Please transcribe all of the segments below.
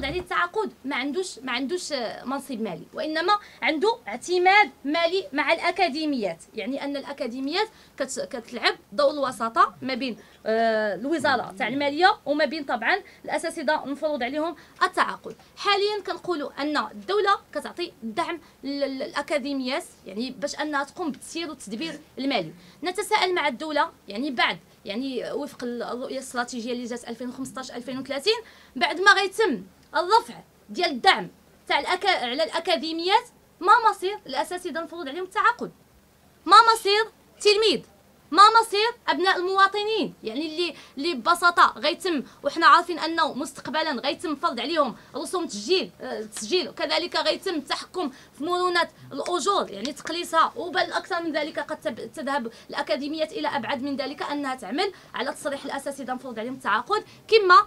مفروض عليه التعاقد. ما عندوش ما عندوش آه، منصب مالي. وإنما عنده اعتماد مالي مع الأكاديميات. يعني أن الأكاديميات كت- كتلعب دور الوساطة ما بين آه، الوزارة تاع المالية وما بين طبعا الأساتذة المفروض عليهم التعاقد. حاليا كنقولوا أن الدولة كتعطي الدعم لل- للأكاديميات يعني باش أنها تقوم بالتسيير والتدبير المالي. نتساءل مع الدولة يعني بعد يعني وفق الرؤية الاستراتيجية اللي جات 2015 2030 بعد ما غيتم الرفع ديال الدعم تاع الأكا... على الأكاديميات ما مصير الاساتذه المفروض عليهم التعاقد. ما مصير تلميذ. ما مصير أبناء المواطنين. يعني اللي اللي ببساطة غيتم وحنا عارفين أنه مستقبلا غيتم فرض عليهم رسوم تسجيل آه، التسجيل وكذلك غيتم التحكم في مرونة الأجور. يعني تقليصها. وبل أكثر من ذلك قد تذهب الأكاديميات إلى أبعد من ذلك أنها تعمل على تصريح الاساتذه المفروض عليهم التعاقد. كما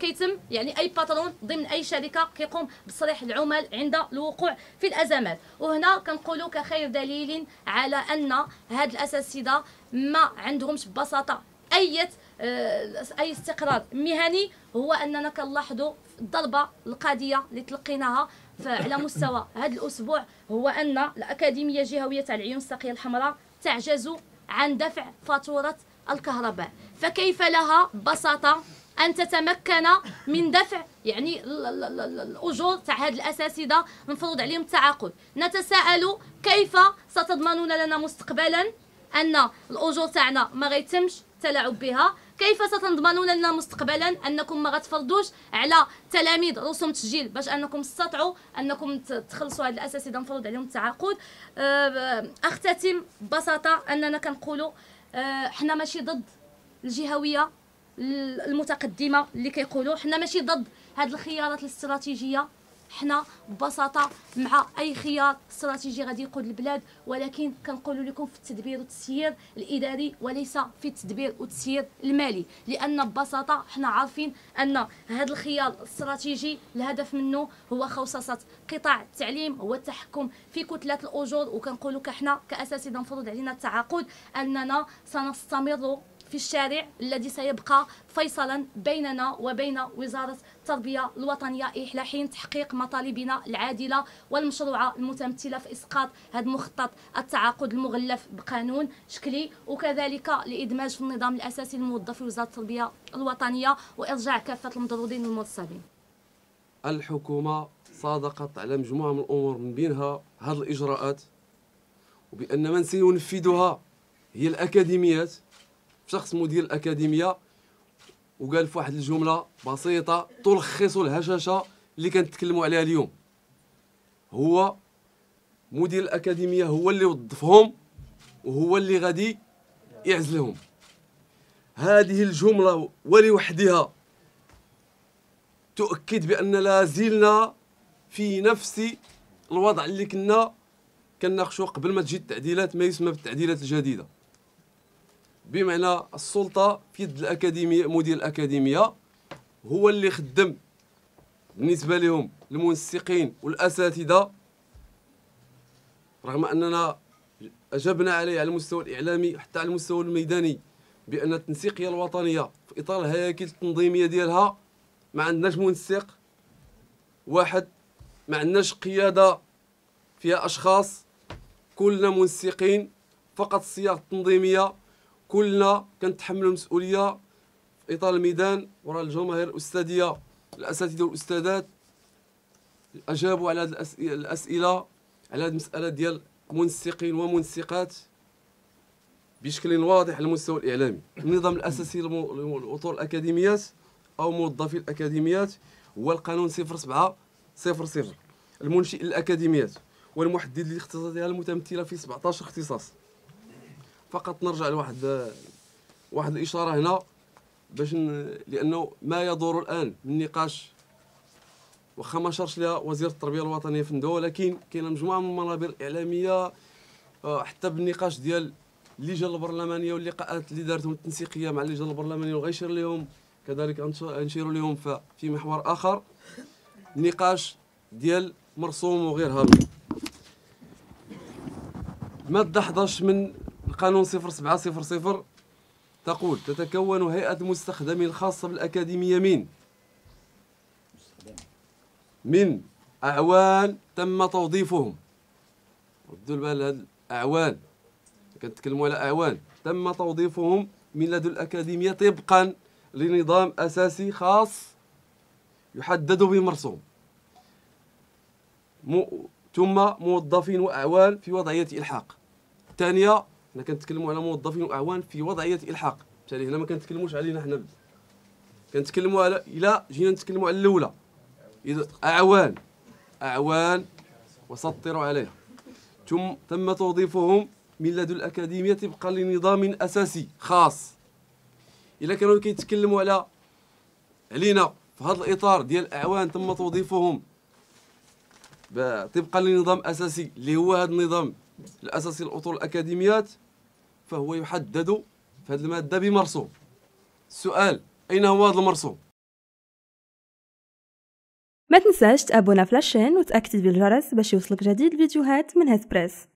كيتم يعني أي باترون ضمن أي شركة كيقوم بتصريح العمال عند الوقوع في الأزمات. وهنا كنقولوا كخير دليل على أن هاد الاساتذه ما عندهمش ببساطه اي آه، أي استقرار مهني هو أننا كنلاحظوا الضربة القاضيه اللي تلقيناها على مستوى هذا الأسبوع هو أن الأكاديمية الجهوية تاع العيون الساقية الحمراء تعجز عن دفع فاتورة الكهرباء. فكيف لها ببساطه أن تتمكن من دفع يعني ال- ال- ال- ال- الأجور تاع هاد الاساتذه المفروض عليهم التعاقد. نتساءل كيف ستضمنون لنا مستقبلا أن الأجور تاعنا ما غيتمش التلاعب بها؟ كيف ستضمنون لنا مستقبلا أنكم ما غتفرضوش على تلاميذ رسوم تسجيل باش أنكم تستطيعوا أنكم تخلصوا هاد الاساتذه المفروض عليهم التعاقد؟ أه، أختتم ببساطة أننا كنقولوا أه، حنا ماشي ضد الجهوية المتقدمة اللي كيقولوا حنا ماشي ضد هاد الخيارات الاستراتيجية. حنا ببساطة مع أي خيار استراتيجي غادي يقود البلاد ولكن كنقولوا لكم في التدبير والتسيير الإداري وليس في التدبير والتسيير المالي. لأن ببساطة حنا عارفين أن هذا الخيار الاستراتيجي الهدف منه هو خوصصه قطاع التعليم هو التحكم في كتلة الأجور. وكنقولوا كحنا كاساتذه مفروض علينا التعاقد أننا سنستمر في الشارع الذي سيبقى فيصلا بيننا وبين وزارة التربية الوطنية. إلى حين تحقيق مطالبنا العادلة والمشروعة المتمثلة في إسقاط هذا مخطط التعاقد المغلف بقانون شكلي وكذلك لإدماج في النظام الأساسي لموظفي وزارة التربية الوطنية وإرجاع كافة المضرورين والمنصبين الحكومة صادقت على مجموعة من الأمور من بينها هذه الإجراءات وبأن من سينفذها هي الأكاديميات شخص مدير الأكاديمية وقال في واحد الجملة بسيطة تلخص الهشاشة اللي كنتكلموا عليها اليوم. هو مدير الأكاديمية هو اللي وظفهم وهو اللي غادي يعزلهم. هذه الجملة ولوحدها تؤكد بأن لا زلنا في نفس الوضع اللي كنا كناقشوا قبل ما تجي التعديلات ما يسمى بالتعديلات الجديدة. بمعنى السلطة في يد الأكاديمية مدير الأكاديمية هو اللي خدم بالنسبة لهم المنسقين والأساتذة رغم أننا أجبنا عليه على المستوى الإعلامي حتى على المستوى الميداني بأن التنسيقية الوطنية في إطار الهياكل التنظيمية ديالها ما عندناش منسق واحد ما عندناش قيادة فيها أشخاص كلنا منسقين فقط الصياغة التنظيمية كلنا كنتحملوا المسؤولية في إطار الميدان وراء الجماهير الأستاذية الأساتذة والأستاذات أجابوا على هذه الأسئلة على هذه المسألة ديال منسقين ومنسقات بشكل واضح على المستوى الإعلامي. النظام الأساسي لمو- لاطر الأكاديميات أو موظفي الأكاديميات هو القانون 07 00 المنشئ للأكاديميات والمحدد لاختصاصاتها المتمثلة في 17 اختصاص. فقط نرجع لواحد واحد الإشارة هنا باش. لأنه ما يدور الآن من نقاش واخا ما شارش لها وزير التربية الوطنية في الندوة ولكن كاينة مجموعة من المنابر الاعلاميه آه، حتى بالنقاش ديال اللجان البرلمانية واللقاءات اللي دارتهم التنسيقية مع اللجان البرلمانية وغيشير لهم كذلك غنش- غنشيروا لهم في محور آخر نقاش ديال مرسوم وغير مادة 11 من القانون 0700 تقول تتكون هيئة المستخدمين الخاصة بالأكاديمية من من أعوان تم توظيفهم. ردوا البال هاد الأعوان. كنتكلموا على أعوان. تم توظيفهم من لدى الأكاديمية طبقا لنظام أساسي خاص يحدد بمرسوم. ثم موظفين وأعوان في وضعية إلحاق. الثانية حنا كنتكلموا على موظفين وأعوان في وضعية إلحاق بالتالي هنا ما كنتكلموش علينا حنا. كنتكلموا على إلى جينا نتكلموا على الأولى. إذا أعوان. أعوان وسطروا عليها. ثم تم توظيفهم من لدى الأكاديمية طبقا لنظام أساسي خاص. إلا كانوا كيتكلموا على علينا في هذا الإطار ديال الأعوان تم توظيفهم طبقا لنظام أساسي اللي هو هذا النظام الأساسي لأطر الأكاديميات. فهو يحدد في هذه المادة بمرسوم السؤال أين هو هذا المرسوم؟ ما تنساش تأبونا في لاشين وتأكد بالجرس باش يوصلك جديد الفيديوهات من هاد بريس